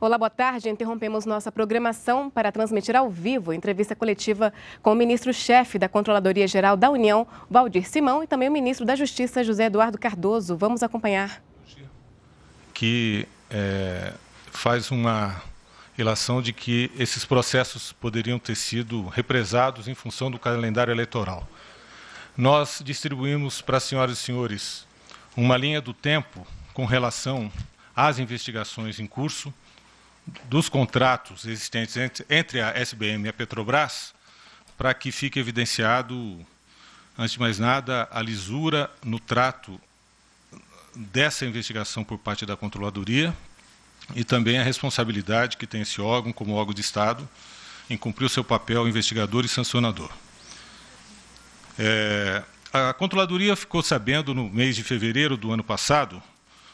Olá, boa tarde. Interrompemos nossa programação para transmitir ao vivo entrevista coletiva com o ministro-chefe da Controladoria Geral da União, Valdir Simão, e também o ministro da Justiça, José Eduardo Cardoso. Vamos acompanhar. Que é, faz uma relação de que esses processos poderiam ter sido represados em função do calendário eleitoral. Nós distribuímos para as senhoras e senhores uma linha do tempo com relação às investigações em curso dos contratos existentes entre a SBM e a Petrobras, para que fique evidenciado, antes de mais nada, a lisura no trato dessa investigação por parte da Controladoria e também a responsabilidade que tem esse órgão, como órgão de Estado, em cumprir o seu papel investigador e sancionador. É, a Controladoria ficou sabendo, no mês de fevereiro do ano passado,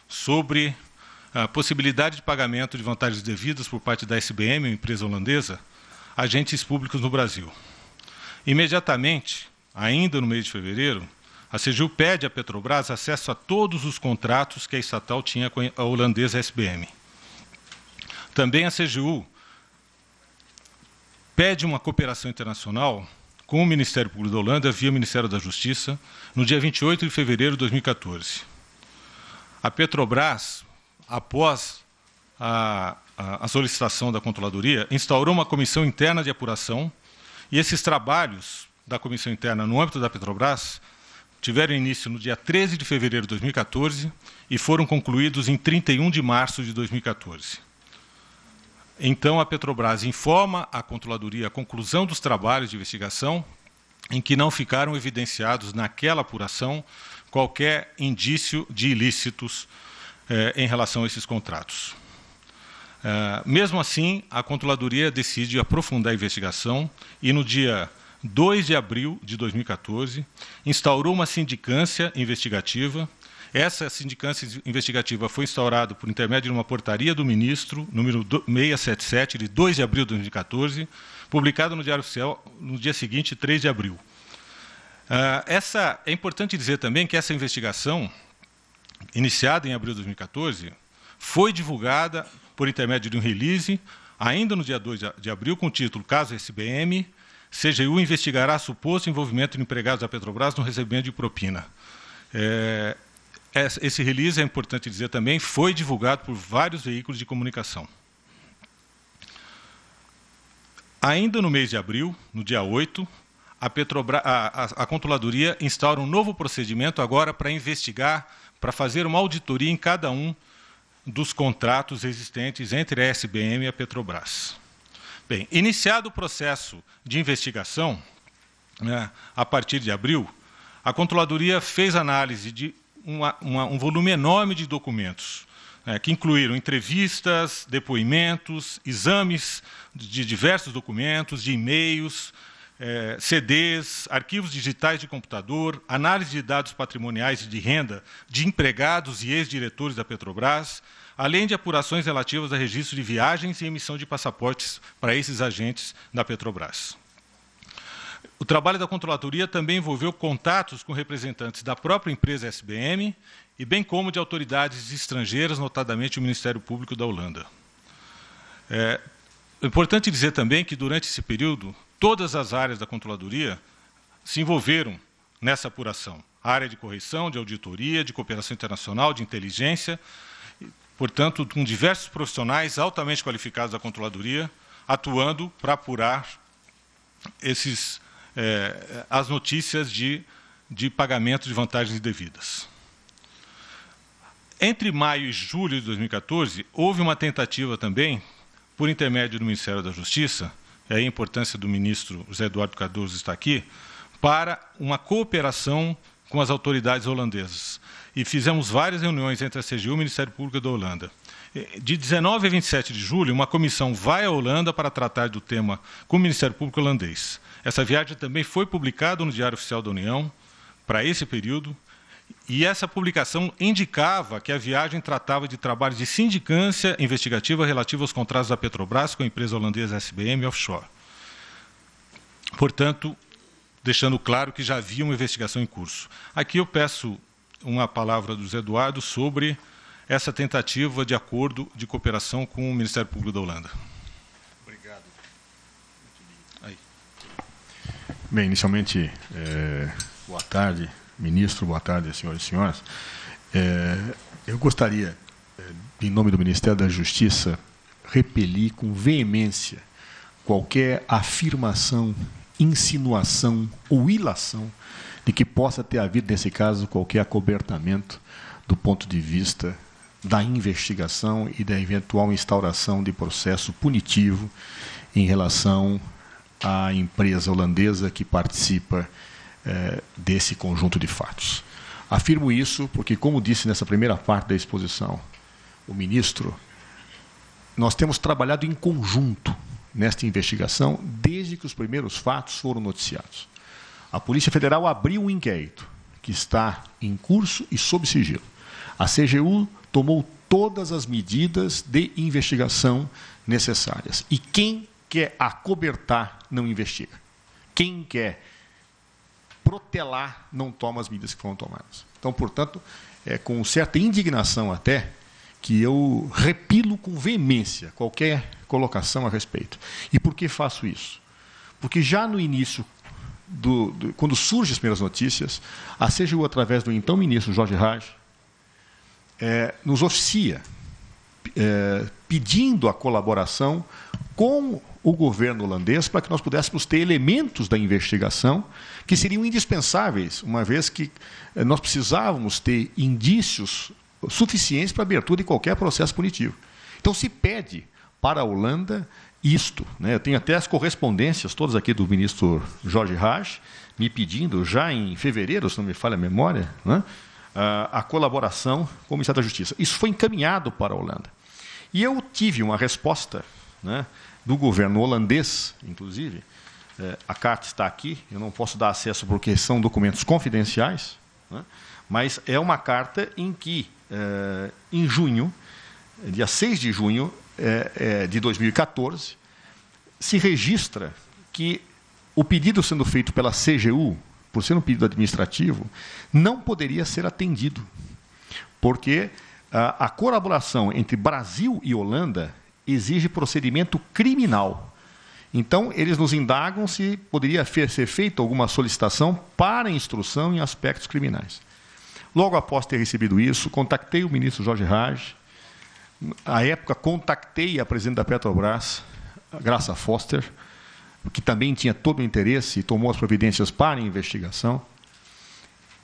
sobre a possibilidade de pagamento de vantagens devidas por parte da SBM, empresa holandesa, agentes públicos no Brasil. Imediatamente, ainda no mês de fevereiro, a CGU pede à Petrobras acesso a todos os contratos que a estatal tinha com a holandesa SBM. Também a CGU pede uma cooperação internacional com o Ministério Público da Holanda via Ministério da Justiça no dia 28 de fevereiro de 2014. A Petrobras após a, a, solicitação da Controladoria, instaurou uma comissão interna de apuração e esses trabalhos da comissão interna no âmbito da Petrobras tiveram início no dia 13 de fevereiro de 2014 e foram concluídos em 31 de março de 2014. Então, a Petrobras informa à Controladoria a conclusão dos trabalhos de investigação, em que não ficaram evidenciados naquela apuração qualquer indício de ilícitos eh, em relação a esses contratos. Eh, mesmo assim, a Controladoria decide aprofundar a investigação e, no dia 2 de abril de 2014, instaurou uma sindicância investigativa. Essa sindicância investigativa foi instaurada por intermédio de uma portaria do ministro, número 677, de 2 de abril de 2014, publicada no Diário Oficial no dia seguinte, 3 de abril. Uh, essa, é importante dizer também que essa investigação iniciada em abril de 2014, foi divulgada por intermédio de um release, ainda no dia 2 de abril, com o título Caso SBM, CGU investigará suposto envolvimento de empregados da Petrobras no recebimento de propina. É, esse release, é importante dizer também, foi divulgado por vários veículos de comunicação. Ainda no mês de abril, no dia 8, a, Petrobras, a, a, a Controladoria instaura um novo procedimento agora para investigar para fazer uma auditoria em cada um dos contratos existentes entre a SBM e a Petrobras. Bem, iniciado o processo de investigação, né, a partir de abril, a Controladoria fez análise de uma, uma, um volume enorme de documentos, né, que incluíram entrevistas, depoimentos, exames de diversos documentos, de e-mails, é, CDs, arquivos digitais de computador, análise de dados patrimoniais e de renda de empregados e ex-diretores da Petrobras, além de apurações relativas a registro de viagens e emissão de passaportes para esses agentes da Petrobras. O trabalho da Controladoria também envolveu contatos com representantes da própria empresa SBM e bem como de autoridades estrangeiras, notadamente o Ministério Público da Holanda. É, é importante dizer também que, durante esse período, todas as áreas da controladoria se envolveram nessa apuração. A área de correção, de auditoria, de cooperação internacional, de inteligência, portanto, com diversos profissionais altamente qualificados da controladoria atuando para apurar esses, é, as notícias de, de pagamento de vantagens indevidas. Entre maio e julho de 2014, houve uma tentativa também, por intermédio do Ministério da Justiça, é a importância do ministro José Eduardo Cardoso estar aqui, para uma cooperação com as autoridades holandesas. E fizemos várias reuniões entre a CGU e o Ministério Público da Holanda. De 19 a 27 de julho, uma comissão vai à Holanda para tratar do tema com o Ministério Público holandês. Essa viagem também foi publicada no Diário Oficial da União para esse período e essa publicação indicava que a viagem tratava de trabalhos de sindicância investigativa relativa aos contratos da Petrobras com a empresa holandesa SBM Offshore. Portanto, deixando claro que já havia uma investigação em curso. Aqui eu peço uma palavra do José Eduardo sobre essa tentativa de acordo de cooperação com o Ministério Público da Holanda. Obrigado. Aí. Bem, inicialmente, é, boa tarde, ministro, boa tarde, senhoras e senhores. É, eu gostaria, é, em nome do Ministério da Justiça, repelir com veemência qualquer afirmação, insinuação ou ilação de que possa ter havido, nesse caso, qualquer acobertamento do ponto de vista da investigação e da eventual instauração de processo punitivo em relação à empresa holandesa que participa eh, desse conjunto de fatos. Afirmo isso porque, como disse nessa primeira parte da exposição, o ministro, nós temos trabalhado em conjunto nesta investigação desde que os primeiros fatos foram noticiados. A Polícia Federal abriu um inquérito que está em curso e sob sigilo. A CGU tomou todas as medidas de investigação necessárias. E quem quer acobertar não investiga. Quem quer protelar não toma as medidas que foram tomadas. Então, portanto, é com certa indignação até que eu repilo com veemência qualquer colocação a respeito. E por que faço isso? Porque já no início, do, do, quando surgem as primeiras notícias, a CGU, através do então ministro Jorge Raj, é, nos oficia é, pedindo a colaboração com o governo holandês para que nós pudéssemos ter elementos da investigação que seriam indispensáveis, uma vez que é, nós precisávamos ter indícios suficientes para a abertura de qualquer processo punitivo. Então se pede para a Holanda isto. Né? Eu tenho até as correspondências todas aqui do ministro Jorge Raj, me pedindo já em fevereiro, se não me falha a memória, né? a colaboração com o Ministério da Justiça. Isso foi encaminhado para a Holanda. E eu tive uma resposta né, do governo holandês, inclusive, é, a carta está aqui, eu não posso dar acesso porque são documentos confidenciais, né, mas é uma carta em que, é, em junho, dia 6 de junho é, de 2014, se registra que o pedido sendo feito pela CGU, por ser um pedido administrativo, não poderia ser atendido, porque a, a colaboração entre Brasil e Holanda exige procedimento criminal. Então, eles nos indagam se poderia ser feita alguma solicitação para instrução em aspectos criminais. Logo após ter recebido isso, contactei o ministro Jorge Raj. À época, contactei a presidente da Petrobras, Graça Foster, que também tinha todo o interesse e tomou as providências para a investigação,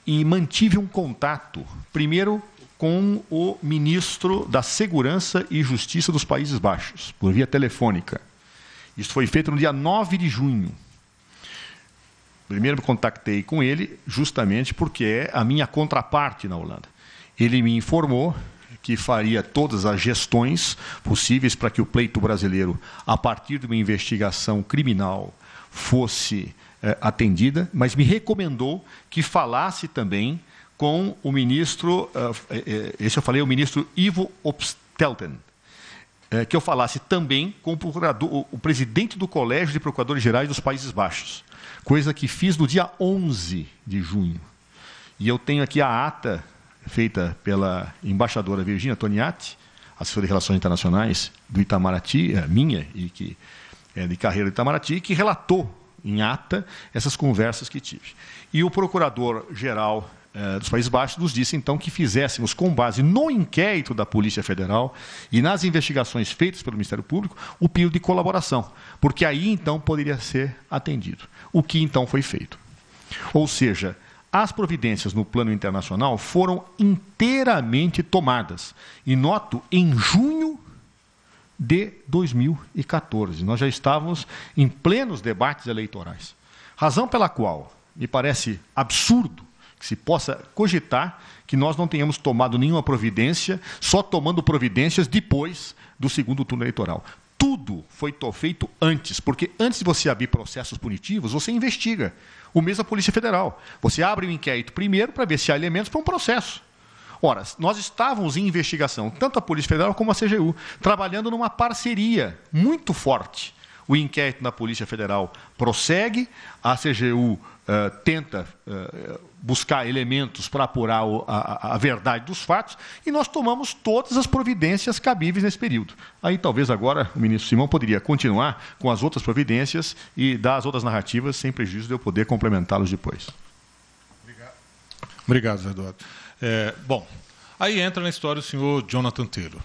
e mantive um contato, primeiro com o ministro da Segurança e Justiça dos Países Baixos, por via telefônica. Isso foi feito no dia 9 de junho. Primeiro me contactei com ele justamente porque é a minha contraparte na Holanda. Ele me informou que faria todas as gestões possíveis para que o pleito brasileiro, a partir de uma investigação criminal, fosse eh, atendida, mas me recomendou que falasse também com o ministro, uh, esse eu falei, o ministro Ivo Opstelten, que eu falasse também com o, procurador, o, presidente do Colégio de Procuradores Gerais dos Países Baixos, coisa que fiz no dia 11 de junho. E eu tenho aqui a ata feita pela embaixadora Virginia Toniati, assessora de Relações Internacionais do Itamaraty, minha e que é de carreira do Itamaraty, que relatou em ata essas conversas que tive. E o procurador-geral eh, dos Países Baixos nos disse então que fizéssemos, com base no inquérito da Polícia Federal e nas investigações feitas pelo Ministério Público, o pedido de colaboração, porque aí então poderia ser atendido. O que então foi feito. Ou seja, as providências no plano internacional foram inteiramente tomadas. E noto, em junho de 2014. Nós já estávamos em plenos debates eleitorais. Razão pela qual me parece absurdo que se possa cogitar que nós não tenhamos tomado nenhuma providência, só tomando providências depois do segundo turno eleitoral. Tudo foi feito antes, porque antes de você abrir processos punitivos, você investiga. O mesmo a Polícia Federal. Você abre o um inquérito primeiro para ver se há elementos para um processo. Ora, nós estávamos em investigação, tanto a Polícia Federal como a CGU, trabalhando numa parceria muito forte o inquérito na Polícia Federal prossegue, a CGU uh, eh, tenta uh, buscar elementos para apurar o, a, a, verdade dos fatos e nós tomamos todas as providências cabíveis nesse período. Aí talvez agora o ministro Simão poderia continuar com as outras providências e dar as outras narrativas sem prejuízo de eu poder complementá-los depois. Obrigado, Obrigado Eduardo. É, bom, aí entra na história o senhor Jonathan Taylor.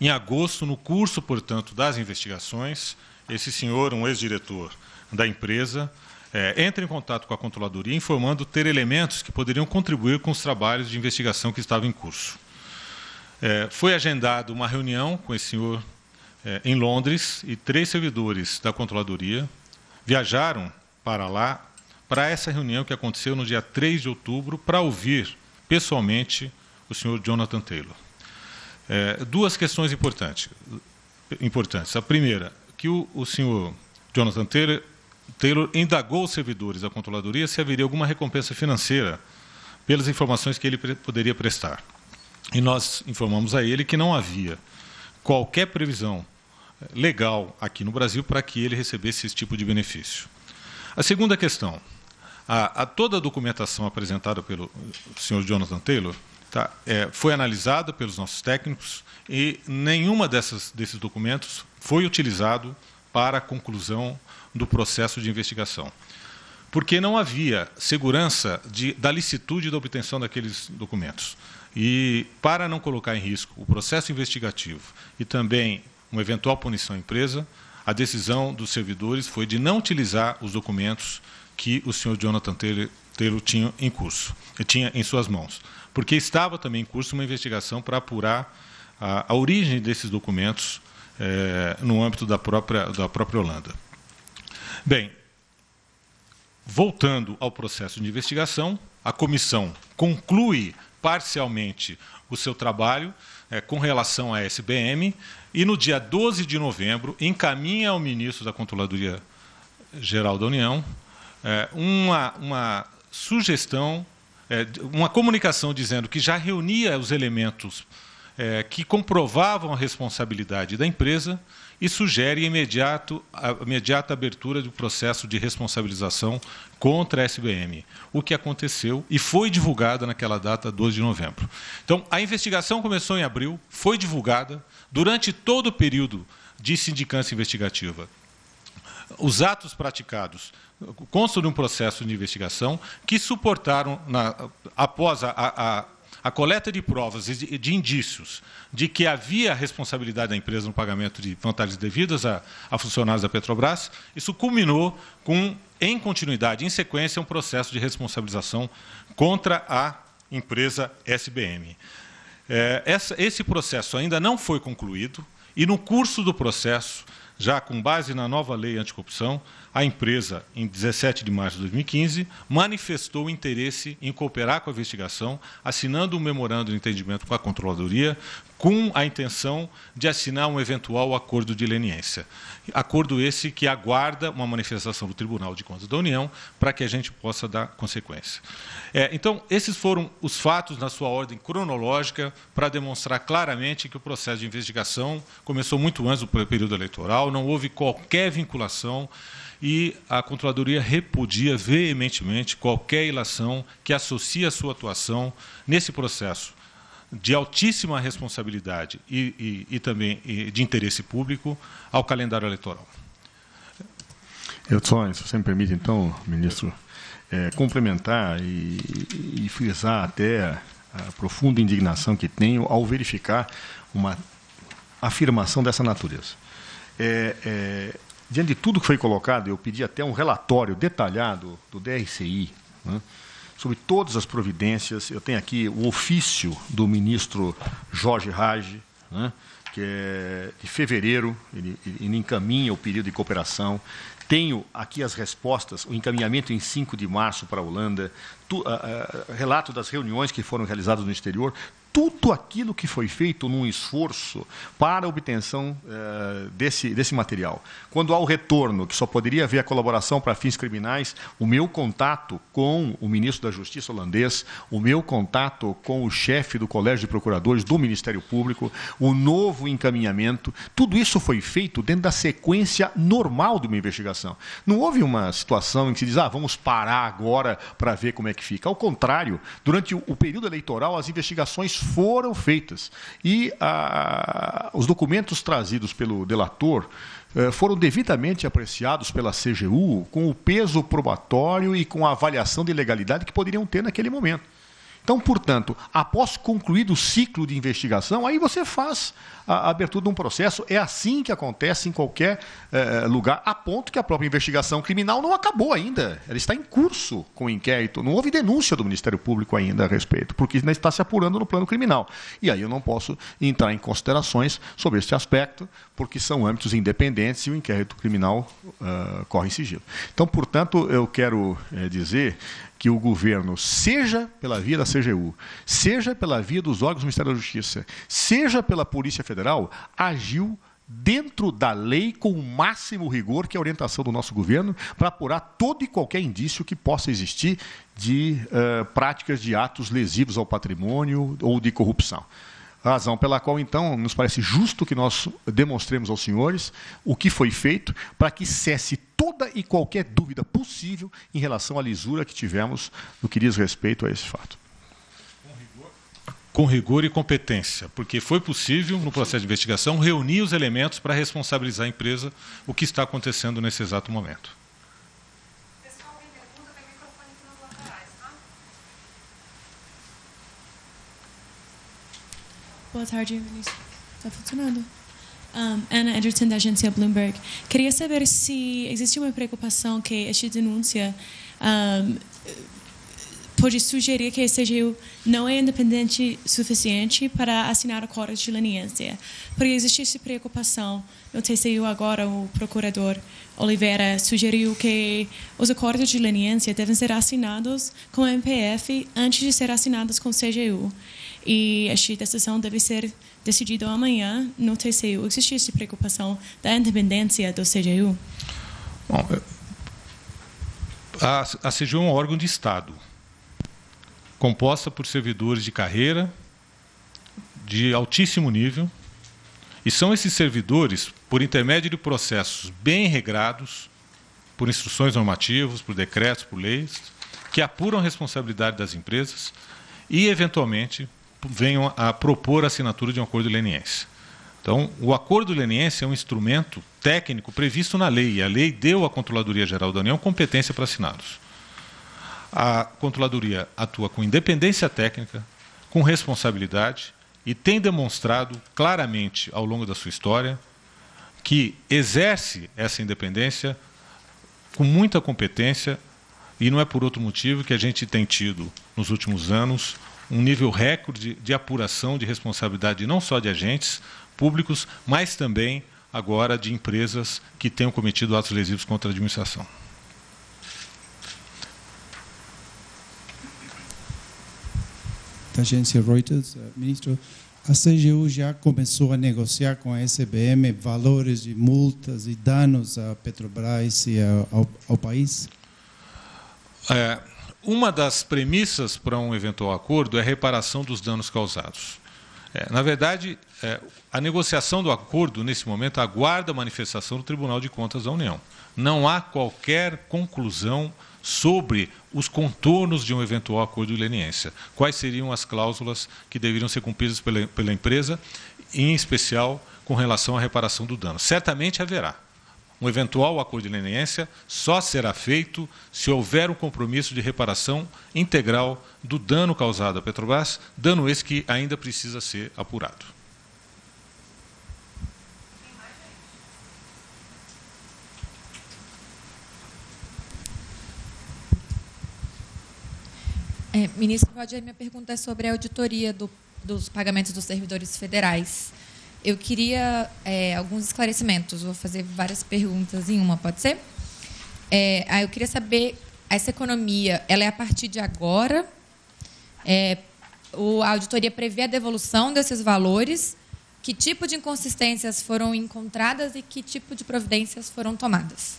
Em agosto, no curso, portanto, das investigações, esse senhor, um ex-diretor da empresa, é, entra em contato com a controladoria informando ter elementos que poderiam contribuir com os trabalhos de investigação que estavam em curso. É, foi agendada uma reunião com esse senhor é, em Londres e três servidores da controladoria viajaram para lá para essa reunião que aconteceu no dia 3 de outubro para ouvir pessoalmente o senhor Jonathan Taylor. É, duas questões importantes, importantes. A primeira, que o, o senhor Jonathan Taylor Taylor indagou os servidores da controladoria se haveria alguma recompensa financeira pelas informações que ele poderia prestar. E nós informamos a ele que não havia qualquer previsão eh, legal aqui no Brasil para que ele recebesse esse tipo de benefício. A segunda questão, a, a toda a documentação apresentada pelo senhor Jonathan Taylor tá, é, foi analisada pelos nossos técnicos e nenhuma dessas, desses documentos foi utilizado para a conclusão do processo de investigação. Porque não havia segurança de, da licitude da obtenção daqueles documentos. E, para não colocar em risco o processo investigativo e também uma eventual punição à empresa, a decisão dos servidores foi de não utilizar os documentos que o senhor Jonathan Taylor, Taylor tinha em curso, tinha em suas mãos, porque estava também em curso uma investigação para apurar a, a origem desses documentos é, no âmbito da própria, da própria Holanda. Bem, voltando ao processo de investigação, a comissão conclui parcialmente o seu trabalho é, com relação à SBM e, no dia 12 de novembro, encaminha ao ministro da Controladoria Geral da União é, uma, uma sugestão, é, uma comunicação dizendo que já reunia os elementos é, que comprovavam a responsabilidade da empresa e sugere imediato, a imediata abertura do processo de responsabilização contra a SBM, o que aconteceu e foi divulgada naquela data, 12 de novembro. Então, a investigação começou em abril, foi divulgada durante todo o período de sindicância investigativa. Os atos praticados constam de um processo de investigação que suportaram, na, após a, a a coleta de provas e de, indícios de que havia responsabilidade da empresa no pagamento de vantagens devidas a, a, funcionários da Petrobras, isso culminou com, em continuidade, em sequência, um processo de responsabilização contra a empresa SBM. É, essa, esse processo ainda não foi concluído e, no curso do processo, já com base na nova lei anticorrupção, a empresa, em 17 de março de 2015, manifestou interesse em cooperar com a investigação, assinando um memorando de entendimento com a Controladoria, com a intenção de assinar um eventual acordo de leniência. Acordo esse que aguarda uma manifestação do Tribunal de Contas da União para que a gente possa dar consequência. É, então, esses foram os fatos na sua ordem cronológica para demonstrar claramente que o processo de investigação começou muito antes do período eleitoral, não houve qualquer vinculação e a Controladoria repudia veementemente qualquer ilação que associe a sua atuação nesse processo de altíssima responsabilidade e, e, e também de interesse público ao calendário eleitoral. Eu só, se você me permite, então, ministro, é, complementar e, e frisar até a profunda indignação que tenho ao verificar uma afirmação dessa natureza. É, é, diante de tudo que foi colocado, eu pedi até um relatório detalhado do DRCI né, sobre todas as providências. Eu tenho aqui o ofício do ministro Jorge Rage, né, que é de fevereiro, ele, ele encaminha o pedido de cooperação. Tenho aqui as respostas, o encaminhamento em 5 de março para a Holanda, tu, relato das reuniões que foram realizadas no exterior, tudo aquilo que foi feito num esforço para a obtenção uh, desse, desse material. Quando há o retorno, que só poderia haver a colaboração para fins criminais, o meu contato com o ministro da Justiça holandês, o meu contato com o chefe do Colégio de Procuradores do Ministério Público, o novo encaminhamento, tudo isso foi feito dentro da sequência normal de uma investigação. Não houve uma situação em que se diz, ah, vamos parar agora para ver como é que fica. Ao contrário, durante o período eleitoral, as investigações foram feitas. E ah, os documentos trazidos pelo delator eh, foram devidamente apreciados pela CGU com o peso probatório e com a avaliação de legalidade que poderiam ter naquele momento. Então, portanto, após concluído o ciclo de investigação, aí você faz a abertura de um processo. É assim que acontece em qualquer eh, lugar, a ponto que a própria investigação criminal não acabou ainda. Ela está em curso com o inquérito. Não houve denúncia do Ministério Público ainda a respeito, porque ainda está se apurando no plano criminal. E aí eu não posso entrar em considerações sobre este aspecto, porque são âmbitos independentes e o inquérito criminal uh, corre em sigilo. Então, portanto, eu quero uh, dizer que o governo, seja pela via da CGU, seja pela via dos órgãos do Ministério da Justiça, seja pela Polícia Federal, agiu dentro da lei com o máximo rigor, que é a orientação do nosso governo, para apurar todo e qualquer indício que possa existir de uh, práticas de atos lesivos ao patrimônio ou de corrupção. Razão pela qual, então, nos parece justo que nós demonstremos aos senhores o que foi feito para que cesse toda e qualquer dúvida possível em relação à lisura que tivemos no que diz respeito a esse fato. Com rigor e competência, porque foi possível, no processo de investigação, reunir os elementos para responsabilizar a empresa o que está acontecendo nesse exato momento. Boa tarde, ministro. Está funcionando. Um, Ana Edgerton, da agência Bloomberg. Queria saber se existe uma preocupação que esta denúncia um, pode sugerir que a CGU não é independente suficiente para assinar acordo de leniência. Porque existe essa preocupação. No TCU agora, o procurador Oliveira sugeriu que os acordos de leniência devem ser assinados com a MPF antes de ser assinados com a CGU e esta decisão deve ser decidida amanhã no TCU. Existe essa preocupação da independência do CGU? Bom, a, a CGU é um órgão de Estado, composta por servidores de carreira de altíssimo nível, e são esses servidores, por intermédio de processos bem regrados, por instruções normativas, por decretos, por leis, que apuram a responsabilidade das empresas e, eventualmente, venham a propor a assinatura de um acordo leniense. Então, o acordo leniense é um instrumento técnico previsto na lei, e a lei deu à Controladoria Geral da União competência para assiná-los. A Controladoria atua com independência técnica, com responsabilidade e tem demonstrado claramente ao longo da sua história que exerce essa independência com muita competência e não é por outro motivo que a gente tem tido nos últimos anos um nível recorde de apuração de responsabilidade não só de agentes públicos, mas também agora de empresas que tenham cometido atos lesivos contra a administração. Da agência Reuters, eh, ministro, a CGU já começou a negociar com a SBM valores de multas e danos à Petrobras e ao, ao país? É, uma das premissas para um eventual acordo é a reparação dos danos causados. É, na verdade, é, a negociação do acordo, nesse momento, aguarda a manifestação do Tribunal de Contas da União. Não há qualquer conclusão sobre os contornos de um eventual acordo de leniência. Quais seriam as cláusulas que deveriam ser cumpridas pela, pela empresa, em especial com relação à reparação do dano? Certamente haverá. Um eventual acordo de leniência só será feito se houver um compromisso de reparação integral do dano causado à Petrobras, dano esse que ainda precisa ser apurado. É, ministro Roger, minha pergunta é sobre a auditoria do, dos pagamentos dos servidores federais. Eu queria é, alguns esclarecimentos. Vou fazer várias perguntas em uma, pode ser? É, eu queria saber essa economia, ela é a partir de agora? É, a auditoria prevê a devolução desses valores, que tipo de inconsistências foram encontradas e que tipo de providências foram tomadas.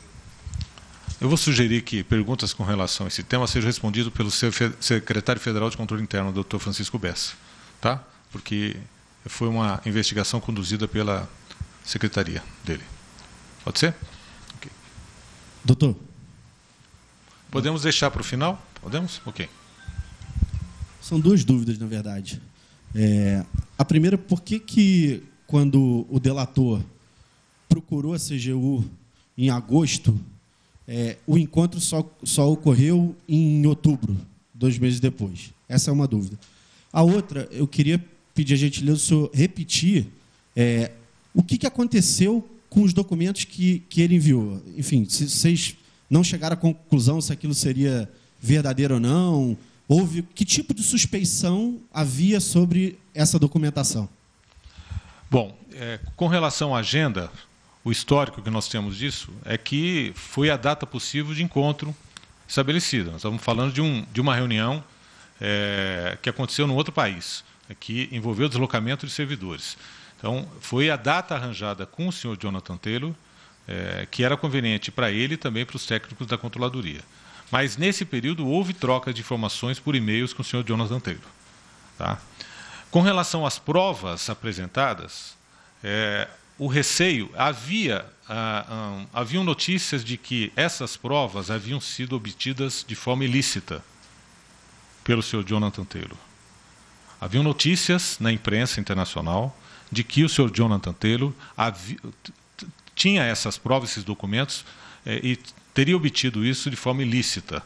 Eu vou sugerir que perguntas com relação a esse tema sejam respondidas pelo secretário federal de controle interno, doutor Francisco Bessa, tá? Porque foi uma investigação conduzida pela secretaria dele. Pode ser? Okay. Doutor. Podemos deixar para o final? Podemos? Ok. São duas dúvidas, na verdade. É, a primeira, por que, que quando o delator procurou a CGU em agosto, é, o encontro só, só ocorreu em outubro, dois meses depois? Essa é uma dúvida. A outra, eu queria pedir a gentileza do senhor repetir é, o que, que aconteceu com os documentos que, que ele enviou. Enfim, se vocês não chegaram à conclusão se aquilo seria verdadeiro ou não, houve que tipo de suspeição havia sobre essa documentação? Bom, é, com relação à agenda, o histórico que nós temos disso é que foi a data possível de encontro estabelecida. Nós estamos falando de, um, de uma reunião é, que aconteceu num outro país, que envolveu o deslocamento de servidores. Então, foi a data arranjada com o senhor Jonathan Taylor, é, que era conveniente para ele e também para os técnicos da controladoria. Mas, nesse período, houve troca de informações por e-mails com o senhor Jonathan Taylor. Tá? Com relação às provas apresentadas, é, o receio, havia, ah, ah, haviam notícias de que essas provas haviam sido obtidas de forma ilícita pelo senhor Jonathan Taylor. Haviam notícias na imprensa internacional de que o senhor Jonathan Taylor havia, tinha essas provas, esses documentos, é, e teria obtido isso de forma ilícita.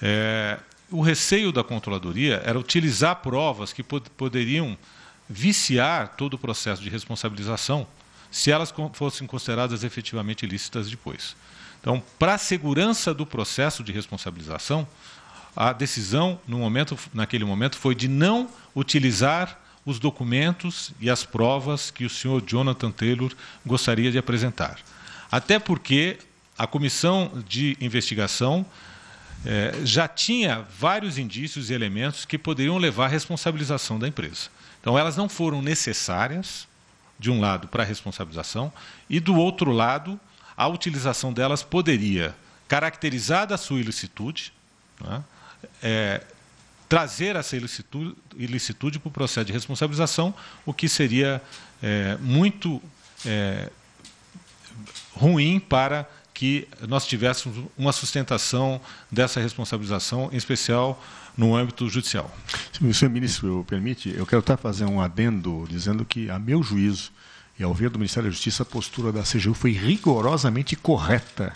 É, o receio da controladoria era utilizar provas que pod poderiam viciar todo o processo de responsabilização se elas fossem consideradas efetivamente ilícitas depois. Então, para a segurança do processo de responsabilização, a decisão no momento, naquele momento foi de não utilizar os documentos e as provas que o senhor Jonathan Taylor gostaria de apresentar. Até porque a comissão de investigação eh, já tinha vários indícios e elementos que poderiam levar à responsabilização da empresa. Então, elas não foram necessárias, de um lado, para a responsabilização, e do outro lado, a utilização delas poderia, caracterizada a sua ilicitude, né, é, trazer essa ilicitude, ilicitude para o processo de responsabilização, o que seria é, muito é, ruim para que nós tivéssemos uma sustentação dessa responsabilização, em especial no âmbito judicial. Se o senhor ministro permite, eu quero estar fazendo um adendo dizendo que, a meu juízo, e ao ver do Ministério da Justiça, a postura da CGU foi rigorosamente correta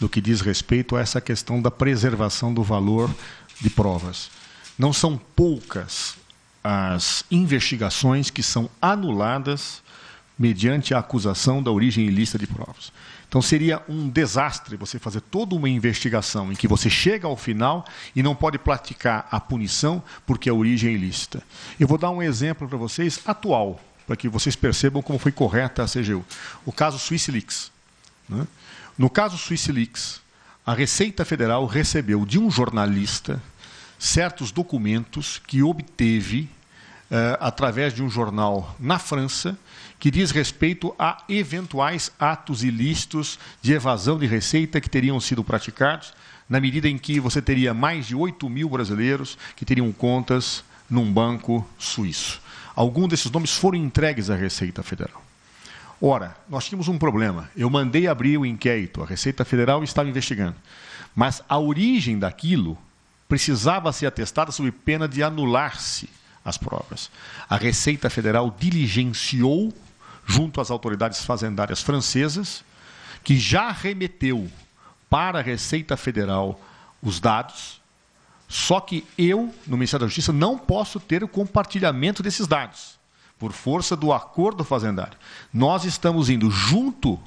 no que diz respeito a essa questão da preservação do valor de provas. Não são poucas as investigações que são anuladas mediante a acusação da origem ilícita de provas. Então seria um desastre você fazer toda uma investigação em que você chega ao final e não pode praticar a punição porque a origem é ilícita. Eu vou dar um exemplo para vocês atual, para que vocês percebam como foi correta a CGU. O caso SwissLeaks. Né? No caso SwissLeaks, a Receita Federal recebeu de um jornalista certos documentos que obteve uh, através de um jornal na França que diz respeito a eventuais atos ilícitos de evasão de receita que teriam sido praticados, na medida em que você teria mais de 8 mil brasileiros que teriam contas num banco suíço. Alguns desses nomes foram entregues à Receita Federal. Ora, nós tínhamos um problema. Eu mandei abrir o inquérito, a Receita Federal estava investigando. Mas a origem daquilo precisava ser atestada sob pena de anular-se as provas. A Receita Federal diligenciou, junto às autoridades fazendárias francesas, que já remeteu para a Receita Federal os dados, só que eu, no Ministério da Justiça, não posso ter o compartilhamento desses dados, por força do acordo fazendário. Nós estamos indo junto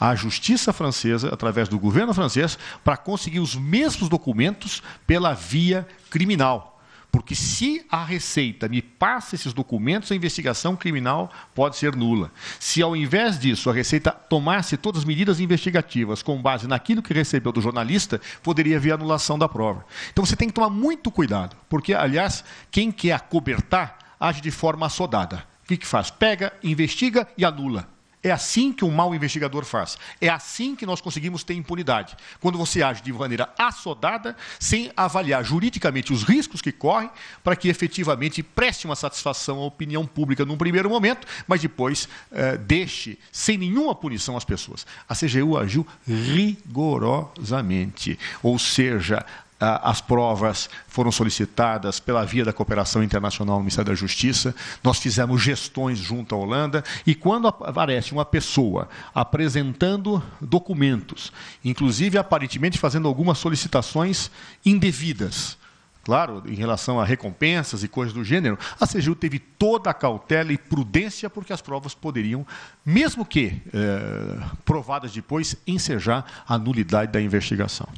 à justiça francesa, através do governo francês, para conseguir os mesmos documentos pela via criminal. Porque se a Receita me passa esses documentos, a investigação criminal pode ser nula. Se ao invés disso a Receita tomasse todas as medidas investigativas com base naquilo que recebeu do jornalista, poderia haver anulação da prova. Então você tem que tomar muito cuidado, porque, aliás, quem quer acobertar age de forma assodada. O que, que faz? Pega, investiga e anula. É assim que um mau investigador faz. É assim que nós conseguimos ter impunidade. Quando você age de maneira assodada, sem avaliar juridicamente os riscos que corre, para que efetivamente preste uma satisfação à opinião pública num primeiro momento, mas depois eh, deixe sem nenhuma punição as pessoas. A CGU agiu rigorosamente. Ou seja, as provas foram solicitadas pela via da cooperação internacional no Ministério da Justiça, nós fizemos gestões junto à Holanda, e quando aparece uma pessoa apresentando documentos, inclusive aparentemente fazendo algumas solicitações indevidas, claro, em relação a recompensas e coisas do gênero, a CGU teve toda a cautela e prudência, porque as provas poderiam, mesmo que eh, provadas depois, ensejar a nulidade da investigação.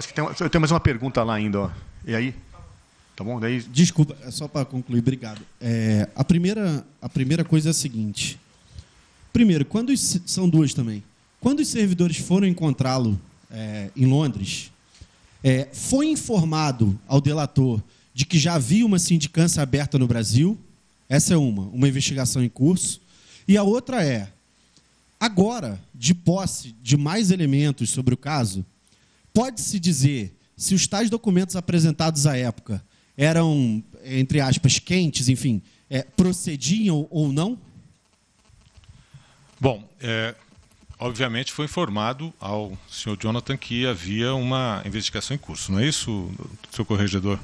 Acho que tem, eu tenho mais uma pergunta lá ainda. Ó. E aí? Tá bom? Daí... Desculpa, é só para concluir, obrigado. É, a, primeira, a primeira coisa é a seguinte. Primeiro, quando os, são duas também. Quando os servidores foram encontrá-lo é, em Londres, é, foi informado ao delator de que já havia uma sindicância aberta no Brasil. Essa é uma, uma investigação em curso. E a outra é, agora, de posse de mais elementos sobre o caso, Pode-se dizer se os tais documentos apresentados à época eram, entre aspas, quentes, enfim, é, procediam ou não? Bom, é, obviamente foi informado ao senhor Jonathan que havia uma investigação em curso, não é isso, seu corregedor?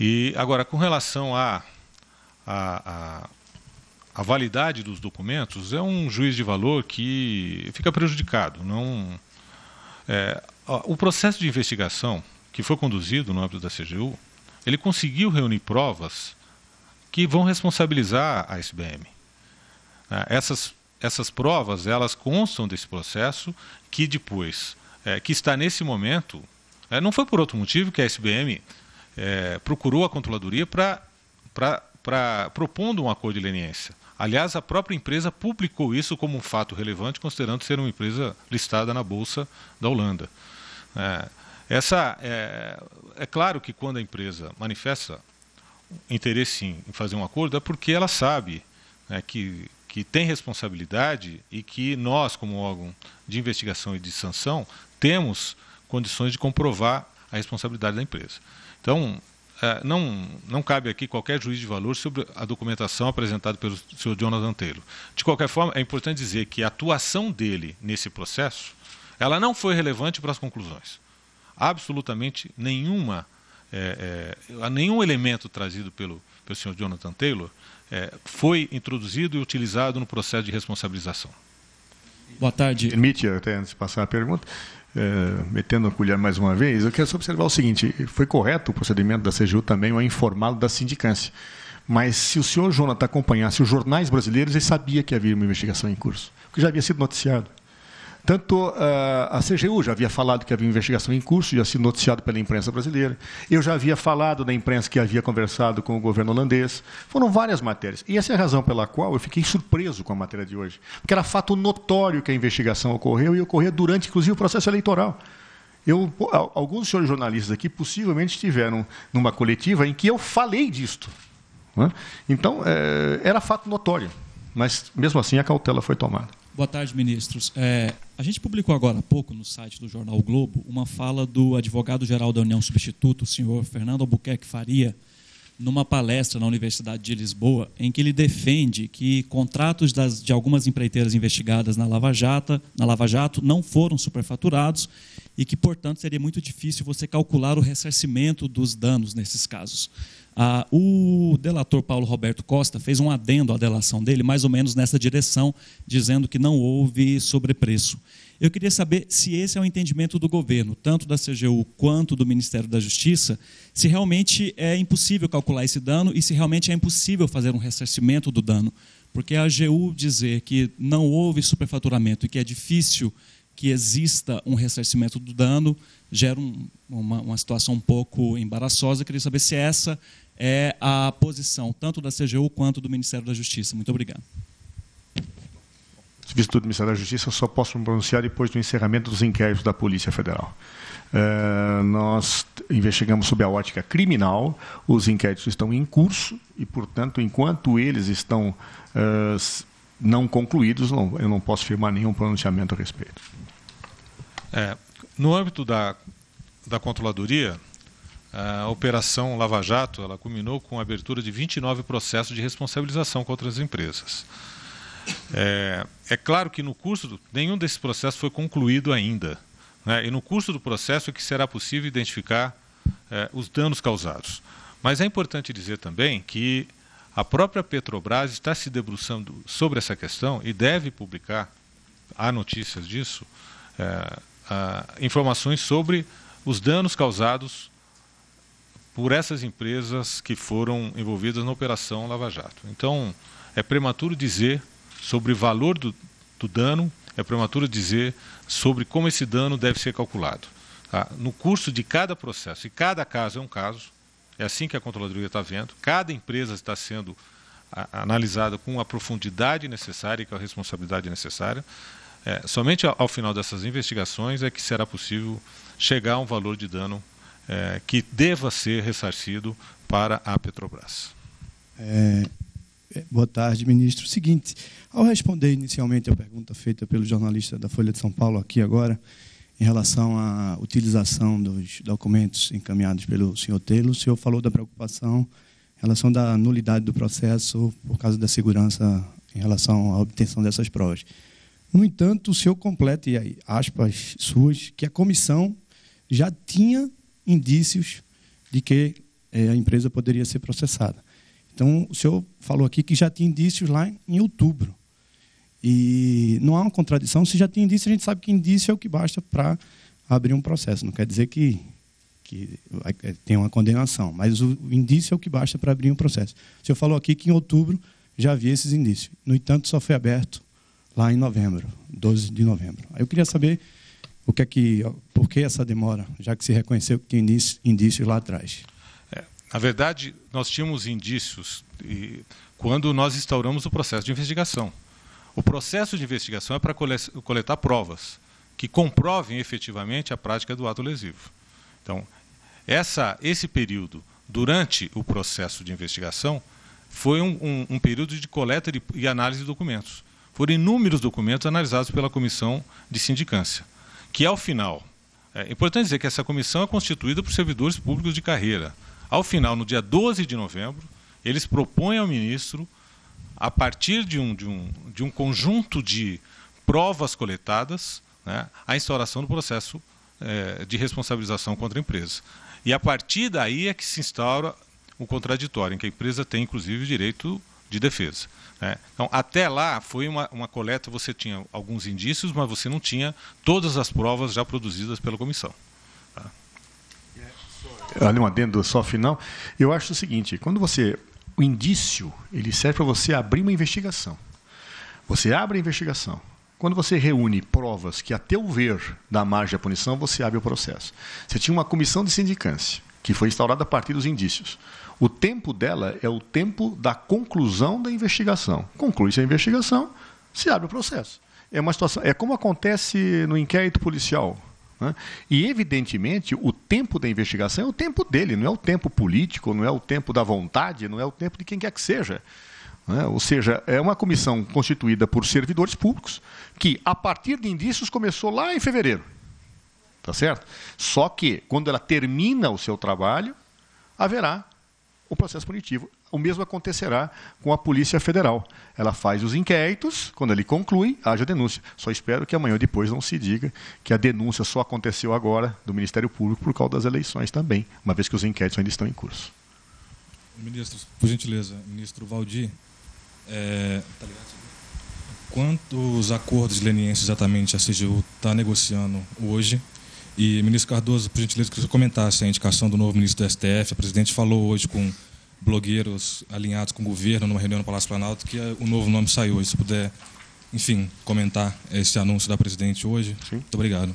E agora, com relação à a, a, a, validade dos documentos, é um juiz de valor que fica prejudicado. Não, é, o processo de investigação que foi conduzido no âmbito da CGU, ele conseguiu reunir provas que vão responsabilizar a SBM. Né, essas, essas provas, elas constam desse processo que depois, é, que está nesse momento, é, não foi por outro motivo que a SBM é, procurou a controladoria para propondo um acordo de leniência. Aliás, a própria empresa publicou isso como um fato relevante, considerando ser uma empresa listada na Bolsa da Holanda. É, essa, é, é, claro que quando a empresa manifesta interesse em, fazer um acordo, é porque ela sabe né, que, que tem responsabilidade e que nós, como órgão de investigação e de sanção, temos condições de comprovar a responsabilidade da empresa. Então, é, não, não cabe aqui qualquer juízo de valor sobre a documentação apresentada pelo senhor Jonathan Taylor. De qualquer forma, é importante dizer que a atuação dele nesse processo, ela não foi relevante para as conclusões. Absolutamente nenhuma, é, é, nenhum elemento trazido pelo, pelo senhor Jonathan Taylor é, foi introduzido e utilizado no processo de responsabilização. Boa tarde. Permite, até antes de passar a pergunta, é, metendo a colher mais uma vez, eu quero só observar o seguinte: foi correto o procedimento da CGU também ao informá-lo da sindicância. Mas se o senhor Jonathan acompanhasse os jornais brasileiros, ele sabia que havia uma investigação em curso, porque já havia sido noticiado. Tanto uh, a CGU já havia falado que havia investigação em curso, já sido noticiado pela imprensa brasileira. Eu já havia falado na imprensa que havia conversado com o governo holandês. Foram várias matérias. E essa é a razão pela qual eu fiquei surpreso com a matéria de hoje. Porque era fato notório que a investigação ocorreu e ocorreu durante, inclusive, o processo eleitoral. Eu, alguns senhores jornalistas aqui possivelmente estiveram numa coletiva em que eu falei disto. Né? Então, é, era fato notório. Mas, mesmo assim, a cautela foi tomada. Boa tarde, ministros. É, a gente publicou agora há pouco no site do jornal o Globo uma fala do advogado-geral da União Substituto, o senhor Fernando Albuquerque Faria, numa palestra na Universidade de Lisboa, em que ele defende que contratos das, de algumas empreiteiras investigadas na Lava, Jato, na Lava Jato não foram superfaturados e que, portanto, seria muito difícil você calcular o ressarcimento dos danos nesses casos. Ah, o delator Paulo Roberto Costa fez um adendo à delação dele, mais ou menos nessa direção, dizendo que não houve sobrepreço. Eu queria saber se esse é o entendimento do governo, tanto da CGU quanto do Ministério da Justiça, se realmente é impossível calcular esse dano e se realmente é impossível fazer um ressarcimento do dano. Porque a AGU dizer que não houve superfaturamento e que é difícil que exista um ressarcimento do dano gera um, uma, uma situação um pouco embaraçosa. Eu queria saber se essa é a posição tanto da CGU quanto do Ministério da Justiça. Muito obrigado. Visto do Ministério da Justiça, eu só posso me pronunciar depois do encerramento dos inquéritos da Polícia Federal. Uh, nós investigamos sob a ótica criminal, os inquéritos estão em curso e, portanto, enquanto eles estão uh, não concluídos, não, eu não posso firmar nenhum pronunciamento a respeito. É, no âmbito da, da controladoria, a Operação Lava Jato ela culminou com a abertura de 29 processos de responsabilização contra as empresas. É, é claro que no curso, do, nenhum desses processos foi concluído ainda. Né? E no curso do processo é que será possível identificar é, os danos causados. Mas é importante dizer também que a própria Petrobras está se debruçando sobre essa questão e deve publicar, há notícias disso, é, informações sobre os danos causados por essas empresas que foram envolvidas na Operação Lava Jato. Então, é prematuro dizer sobre o valor do, do dano, é prematuro dizer sobre como esse dano deve ser calculado. Tá? No curso de cada processo, e cada caso é um caso, é assim que a Controladoria está vendo, cada empresa está sendo analisada com a profundidade necessária e com a responsabilidade necessária. É, somente ao, final dessas investigações é que será possível chegar a um valor de dano é, que deva ser ressarcido para a Petrobras. É, é boa tarde, ministro. Seguinte, ao responder inicialmente a pergunta feita pelo jornalista da Folha de São Paulo aqui agora, em relação à utilização dos documentos encaminhados pelo senhor Taylor, o senhor falou da preocupação em relação da nulidade do processo por causa da segurança em relação à obtenção dessas provas. No entanto, o senhor completa, e aí, aspas suas, que a comissão já tinha indícios de que é, a empresa poderia ser processada. Então, o senhor falou aqui que já tinha indícios lá em outubro. E não há uma contradição. Se já tem indício, a gente sabe que indício é o que basta para abrir um processo. Não quer dizer que, que é, tem uma condenação, mas o indício é o que basta para abrir um processo. O senhor falou aqui que em outubro já havia esses indícios. No entanto, só foi aberto lá em novembro, 12 de novembro. Eu queria saber o que é que, por que essa demora, já que se reconheceu que tinha indícios lá atrás? É, na verdade, nós tínhamos indícios quando nós instauramos o processo de investigação. O processo de investigação é para coletar provas que comprovem efetivamente a prática do ato lesivo. Então, essa, esse período durante o processo de investigação foi um, um, um período de coleta de, e análise de documentos. Foram inúmeros documentos analisados pela comissão de sindicância que ao final, é importante dizer que essa comissão é constituída por servidores públicos de carreira. Ao final, no dia 12 de novembro, eles propõem ao ministro, a partir de um, de um, de um conjunto de provas coletadas, né, a instauração do processo é, de responsabilização contra a empresa. E a partir daí é que se instaura o contraditório, em que a empresa tem, inclusive, o direito de defesa. Né? Então, até lá foi uma, uma coleta, você tinha alguns indícios, mas você não tinha todas as provas já produzidas pela comissão. Tá? Ali um adendo só final. Eu acho o seguinte, quando você. O indício, ele serve para você abrir uma investigação. Você abre a investigação. Quando você reúne provas que, a teu ver, dá margem à punição, você abre o processo. Você tinha uma comissão de sindicância, que foi instaurada a partir dos indícios. O tempo dela é o tempo da conclusão da investigação. Conclui-se a investigação, se abre o processo. É uma situação, é como acontece no inquérito policial. Né? E, evidentemente, o tempo da investigação é o tempo dele, não é o tempo político, não é o tempo da vontade, não é o tempo de quem quer que seja. Né? Ou seja, é uma comissão constituída por servidores públicos que, a partir de indícios, começou lá em fevereiro. Tá certo? Só que, quando ela termina o seu trabalho, haverá o processo punitivo. O mesmo acontecerá com a Polícia Federal. Ela faz os inquéritos, quando ele conclui, haja denúncia. Só espero que amanhã ou depois não se diga que a denúncia só aconteceu agora do Ministério Público por causa das eleições também, uma vez que os inquéritos ainda estão em curso. Ministro, por gentileza, ministro Valdir, é, tá quantos acordos lenientes exatamente a CGU está negociando hoje e, ministro Cardoso, por gentileza, que você comentasse a indicação do novo ministro do STF. O presidente falou hoje com blogueiros alinhados com o governo numa reunião no Palácio Planalto que o novo nome saiu. Se puder enfim, comentar esse anúncio da presidente hoje. Sim. Muito obrigado.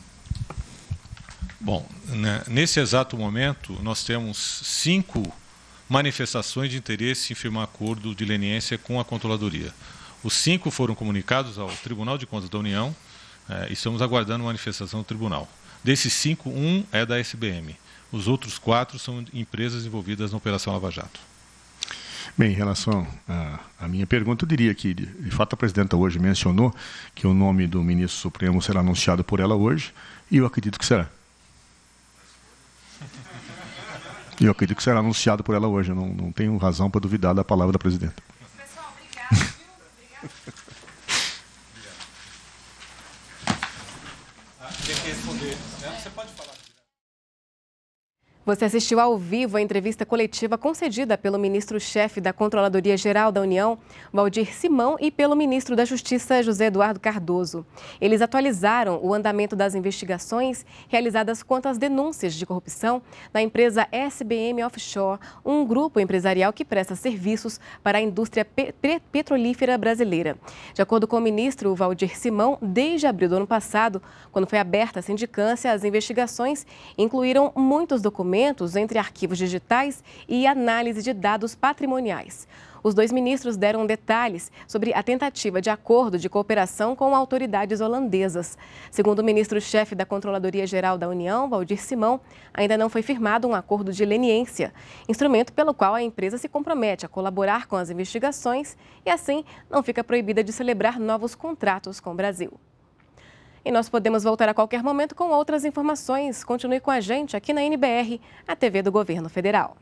Bom, né, nesse exato momento, nós temos cinco manifestações de interesse em firmar acordo de leniência com a controladoria. Os cinco foram comunicados ao Tribunal de Contas da União eh, e estamos aguardando manifestação do tribunal. Desses cinco, um é da SBM. Os outros quatro são empresas envolvidas na Operação Lava Jato. Bem, em relação à, à minha pergunta, eu diria que, de, fato, a presidenta hoje mencionou que o nome do ministro Supremo será anunciado por ela hoje, e eu acredito que será. E eu acredito que será anunciado por ela hoje. Eu não, não tenho razão para duvidar da palavra da presidenta. Pessoal, obrigada. Você Você assistiu ao vivo a entrevista coletiva concedida pelo ministro-chefe da Controladoria Geral da União, Valdir Simão, e pelo ministro da Justiça, José Eduardo Cardoso. Eles atualizaram o andamento das investigações realizadas quanto às denúncias de corrupção na empresa SBM Offshore, um grupo empresarial que presta serviços para a indústria pe petrolífera brasileira. De acordo com o ministro Valdir Simão, desde abril do ano passado, quando foi aberta a sindicância, as investigações incluíram muitos documentos entre arquivos digitais e análise de dados patrimoniais. Os dois ministros deram detalhes sobre a tentativa de acordo de cooperação com autoridades holandesas. Segundo o ministro-chefe da Controladoria Geral da União, Valdir Simão, ainda não foi firmado um acordo de leniência, instrumento pelo qual a empresa se compromete a colaborar com as investigações e, assim, não fica proibida de celebrar novos contratos com o Brasil. E nós podemos voltar a qualquer momento com outras informações. Continue com a gente aqui na NBR, a TV do Governo Federal.